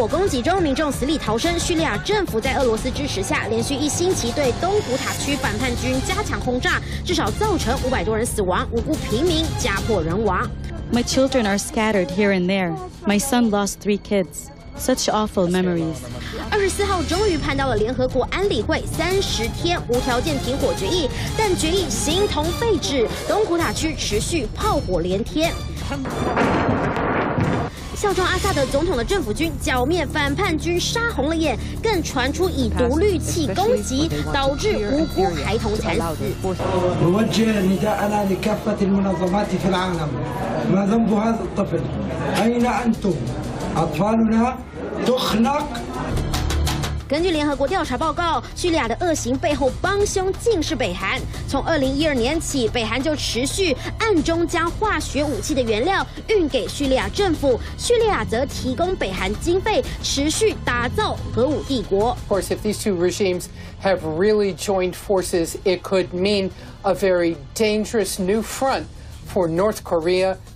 火攻击中，民众死里逃生。叙利亚政府在俄罗斯支持下，连续一星期对东古塔区反叛军加强轰炸，至少造成五百多人死亡，无辜平民家破人亡。My children are scattered here and there. My son lost three kids. Such awful memories. 二十四号终于盼到了联合国安理会三十天无条件停火决议，但决议形同废纸，东古塔区持续炮火连天。效忠阿萨德总统的政府军剿灭反叛军，杀红了眼，更传出以毒氯气攻击，导致无辜孩童惨死。根据联合国调查报告，叙利亚的恶行背后帮凶竟是北韩。从二零一二年起，北韩就持续暗中将化学武器的原料运给叙利亚政府，叙利亚则提供北韩经费，持续打造核武帝国。Of course, if these two regimes have really joined forces, it could mean a very dangerous new front. for North Korea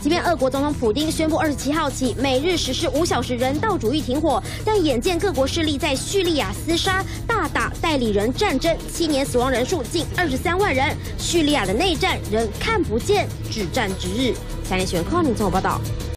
即便俄国总统普京宣布二十七号起每日实施五小时人道主义停火，但眼见各国势力在叙利亚厮杀，大打代理人战争，七年死亡人数近二十三万人，叙利亚的内战仍看不见止战之日。三联新闻，康宁综合报道。